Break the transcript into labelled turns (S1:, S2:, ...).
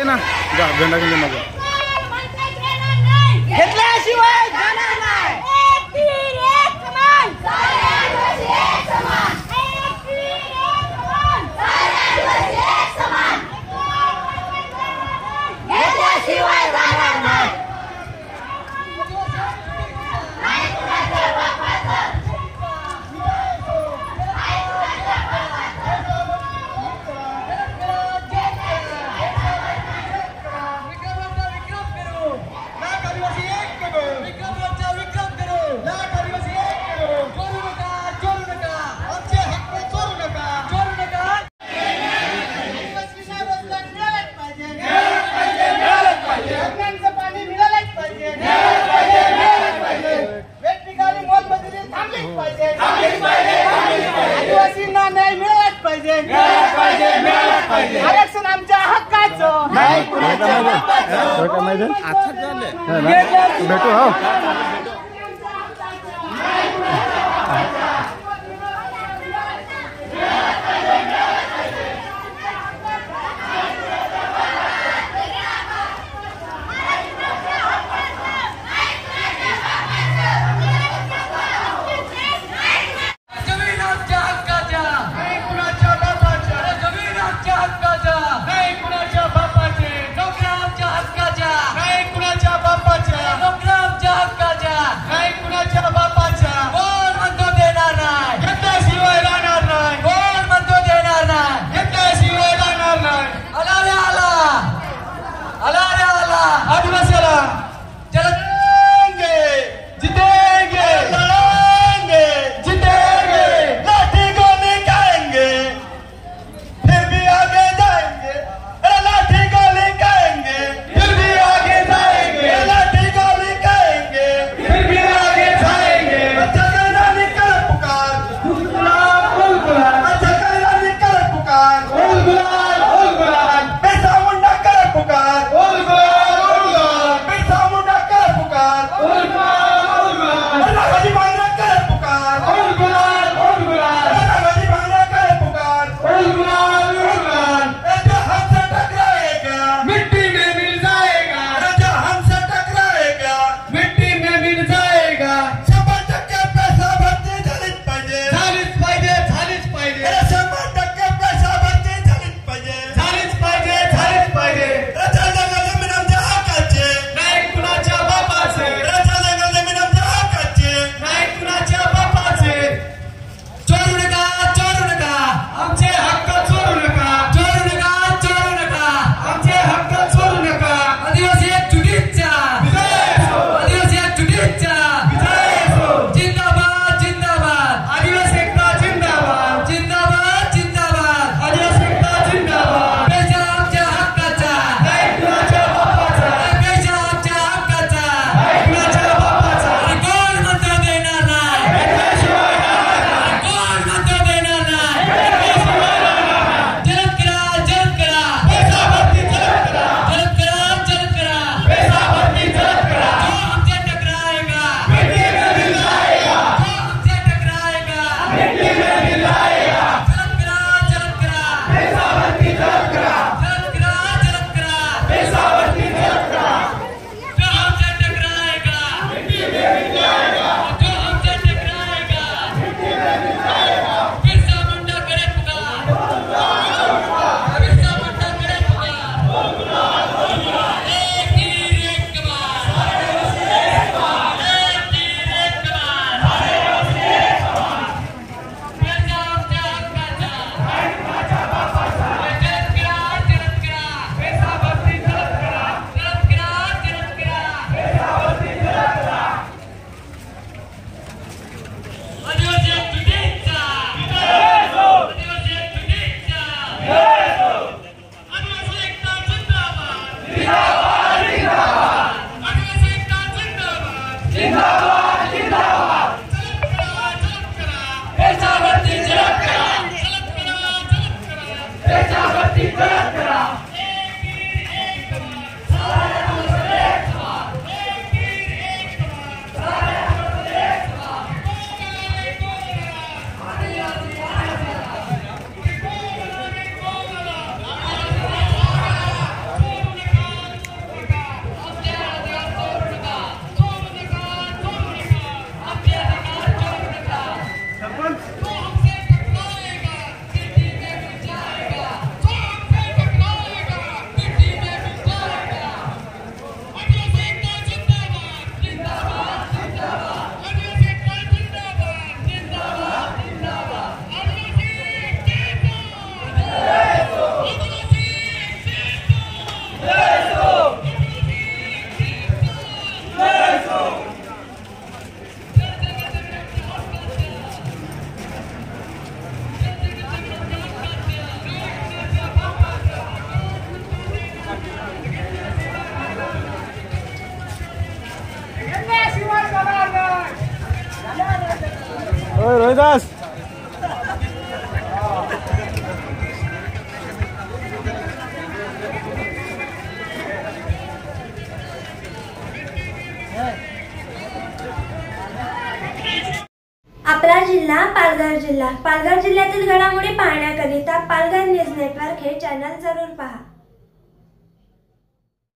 S1: ते ना. जा गंडा गंडा
S2: घेतल्याशिवाय নাই কোনে যাব নাই happy
S1: birthday. रोहिदास
S3: आपला जिल्हा पालघर जिल्हा. पालघर जिल्ह्यातील घडामोडी पाहण्याकरिता पालघर न्यूज नेटवर्क हे चॅनल जरूर पहा.